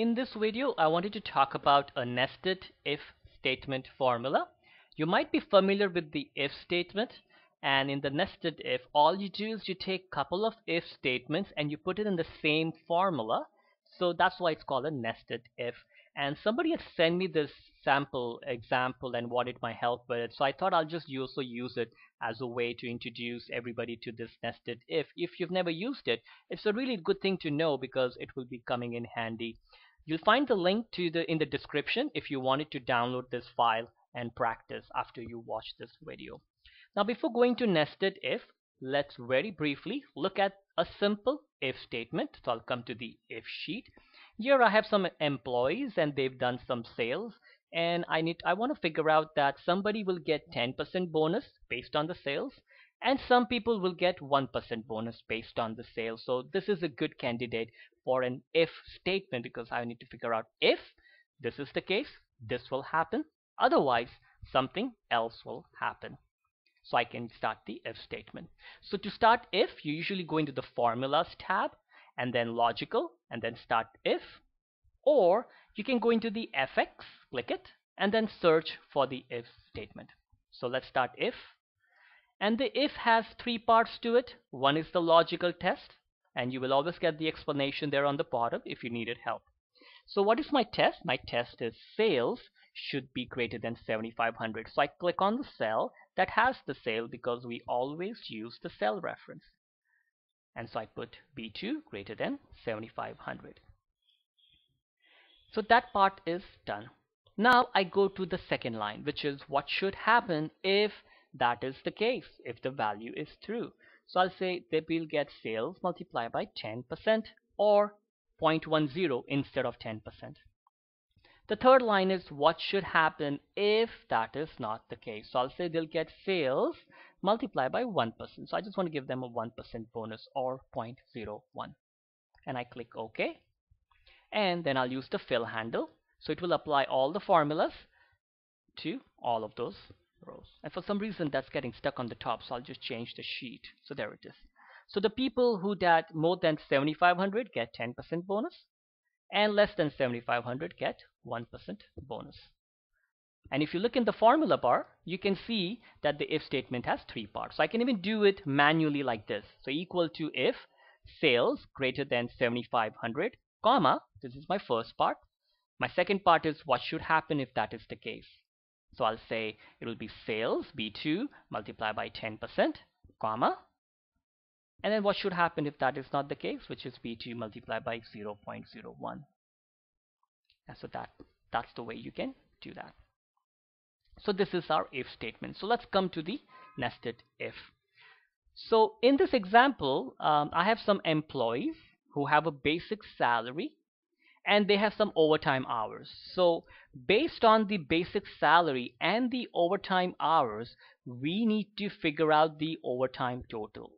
In this video, I wanted to talk about a nested if statement formula. You might be familiar with the if statement and in the nested if, all you do is you take a couple of if statements and you put it in the same formula. So that's why it's called a nested if. And somebody had sent me this sample example and it might help with it. So I thought I'll just also use it as a way to introduce everybody to this nested if. If you've never used it, it's a really good thing to know because it will be coming in handy. You'll find the link to the in the description if you wanted to download this file and practice after you watch this video. Now before going to nested if, let's very briefly look at a simple if statement. So I'll come to the if sheet. Here I have some employees and they've done some sales and I need I want to figure out that somebody will get 10% bonus based on the sales and some people will get 1% bonus based on the sale. So this is a good candidate for an if statement because I need to figure out if this is the case, this will happen. Otherwise, something else will happen. So I can start the if statement. So to start if, you usually go into the formulas tab and then logical and then start if or you can go into the fx click it and then search for the if statement so let's start if and the if has three parts to it. One is the logical test and you will always get the explanation there on the bottom if you needed help. So what is my test? My test is sales should be greater than 7500 so I click on the cell that has the sale because we always use the cell reference. And so I put B2 greater than 7500 so that part is done. Now I go to the second line which is what should happen if that is the case if the value is true so I'll say they will get sales multiplied by 10% or 0.10 instead of 10% the third line is what should happen if that is not the case. So I'll say they'll get sales multiplied by 1%. So I just want to give them a 1% bonus or 0.01. And I click OK. And then I'll use the fill handle. So it will apply all the formulas to all of those rows. And for some reason that's getting stuck on the top. So I'll just change the sheet. So there it is. So the people who did more than 7500 get 10% bonus and less than 7500 get 1% bonus. And if you look in the formula bar, you can see that the if statement has three parts. So I can even do it manually like this. So equal to if sales greater than 7500, comma, this is my first part. My second part is what should happen if that is the case. So I'll say it will be sales B2 multiplied by 10%, comma, and then what should happen if that is not the case, which is B2 multiplied by 0.01. And so that, that's the way you can do that. So this is our if statement. So let's come to the nested if. So in this example, um, I have some employees who have a basic salary and they have some overtime hours. So based on the basic salary and the overtime hours, we need to figure out the overtime total.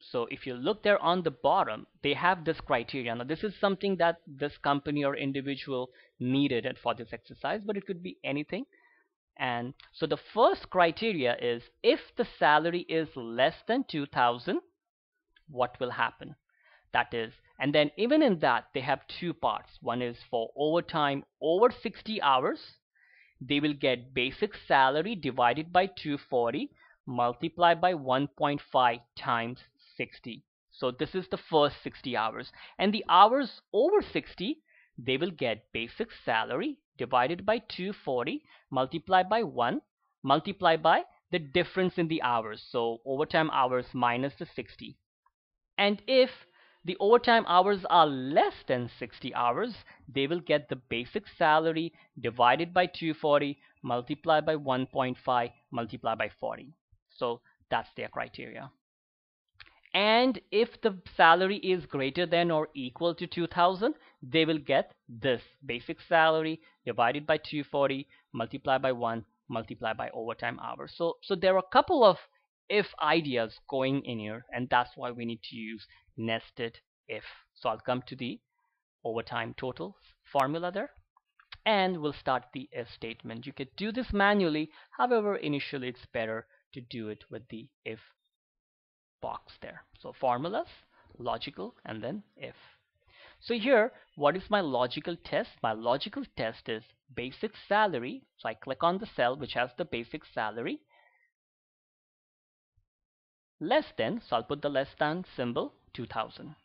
So if you look there on the bottom, they have this criteria. Now this is something that this company or individual needed for this exercise, but it could be anything. And so the first criteria is if the salary is less than 2000, what will happen? That is, and then even in that, they have two parts. One is for overtime over 60 hours. They will get basic salary divided by 240 multiplied by 1.5 times 60. So this is the first 60 hours. And the hours over 60, they will get basic salary divided by 240 multiplied by 1 multiplied by the difference in the hours. So overtime hours minus the 60. And if the overtime hours are less than 60 hours, they will get the basic salary divided by 240 multiplied by 1.5 multiplied by 40. So that's their criteria. And if the salary is greater than or equal to 2000 they will get this basic salary divided by 240 multiplied by 1 multiplied by overtime hours. So so there are a couple of if ideas going in here and that's why we need to use nested if so I'll come to the overtime total formula there and we'll start the if statement you could do this manually however initially it's better to do it with the if box there. So formulas, logical, and then if. So here, what is my logical test? My logical test is basic salary. So I click on the cell which has the basic salary. Less than, so I'll put the less than symbol 2000.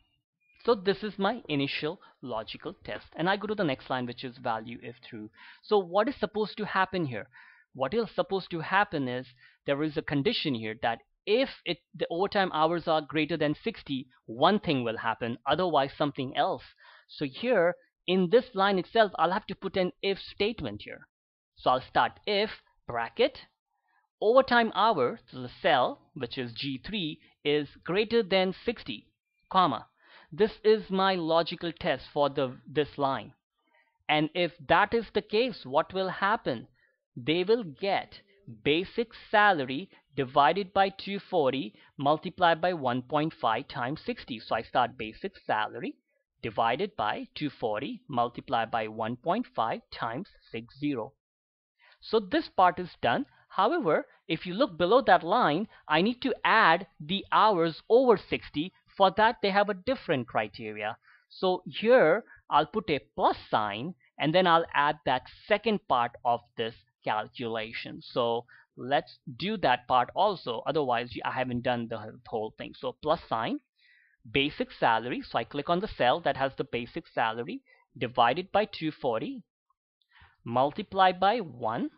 So this is my initial logical test. And I go to the next line which is value if true. So what is supposed to happen here? What is supposed to happen is there is a condition here that if it, the overtime hours are greater than 60, one thing will happen, otherwise something else. So here, in this line itself, I'll have to put an if statement here. So I'll start if bracket overtime hour, so the cell, which is G3, is greater than 60, comma. This is my logical test for the this line. And if that is the case, what will happen? They will get basic salary divided by 240 multiplied by 1.5 times 60. So I start basic salary divided by 240 multiplied by 1.5 times 60. So this part is done. However, if you look below that line, I need to add the hours over 60. For that, they have a different criteria. So here, I'll put a plus sign and then I'll add that second part of this calculation. So let's do that part also. Otherwise, I haven't done the whole thing. So plus sign, basic salary. So I click on the cell that has the basic salary divided by 240 multiplied by 1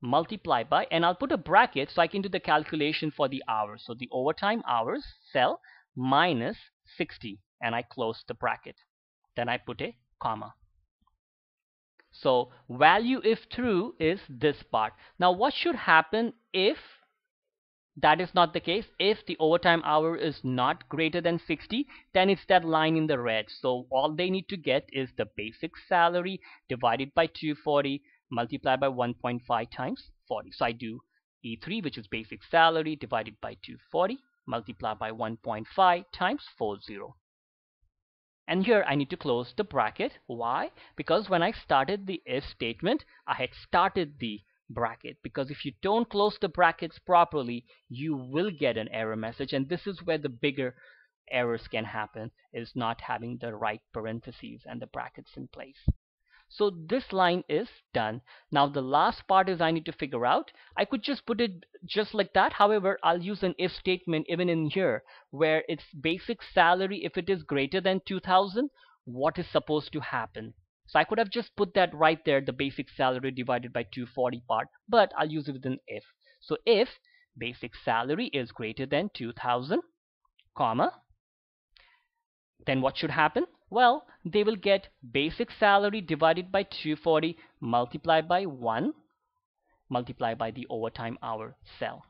multiply by and I'll put a bracket so I can do the calculation for the hours. So the overtime hours cell minus 60 and I close the bracket. Then I put a comma. So value if true is this part. Now what should happen if that is not the case? If the overtime hour is not greater than 60, then it's that line in the red. So all they need to get is the basic salary divided by 240 multiplied by 1.5 times 40. So I do E3 which is basic salary divided by 240 multiplied by 1.5 times 40. And here I need to close the bracket. Why? Because when I started the if statement, I had started the bracket. Because if you don't close the brackets properly, you will get an error message. And this is where the bigger errors can happen, is not having the right parentheses and the brackets in place. So this line is done. Now the last part is I need to figure out. I could just put it just like that. However, I'll use an if statement even in here where it's basic salary if it is greater than 2000, what is supposed to happen? So I could have just put that right there, the basic salary divided by 240 part, but I'll use it with an if. So if basic salary is greater than 2000, comma, then what should happen? Well, they will get basic salary divided by 240 multiplied by 1 multiplied by the overtime hour cell.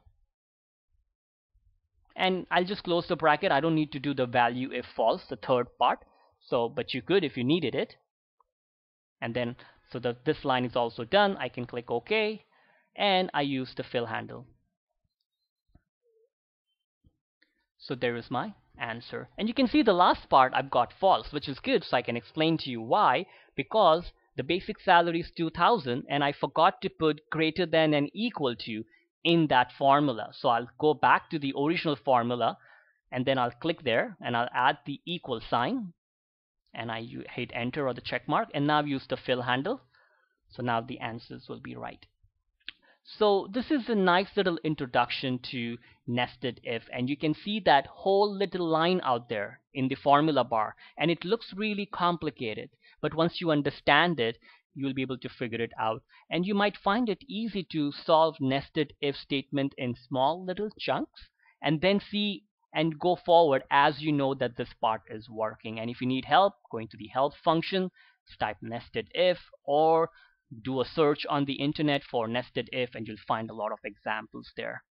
And I'll just close the bracket. I don't need to do the value if false, the third part. So, but you could if you needed it. And then, so that this line is also done, I can click OK. And I use the fill handle. So there is my answer. And you can see the last part I've got false, which is good, so I can explain to you why. Because the basic salary is 2000 and I forgot to put greater than and equal to in that formula. So I'll go back to the original formula and then I'll click there and I'll add the equal sign and I hit enter or the check mark and now use the fill handle. So now the answers will be right. So this is a nice little introduction to nested if and you can see that whole little line out there in the formula bar and it looks really complicated. But once you understand it you'll be able to figure it out. And you might find it easy to solve nested if statement in small little chunks and then see and go forward as you know that this part is working. And if you need help going to the help function type nested if or do a search on the internet for nested if and you'll find a lot of examples there.